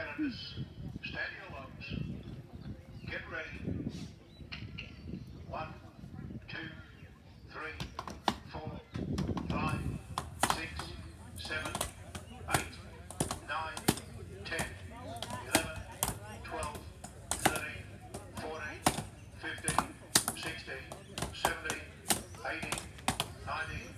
competitors, stand your locks. Get ready. One, two, three, four, five, six, seven, eight, nine, ten, eleven, twelve, thirteen, fourteen, fifteen, sixteen, seventeen, eighteen, nineteen,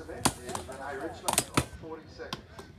event is Renee Richland of 40 seconds.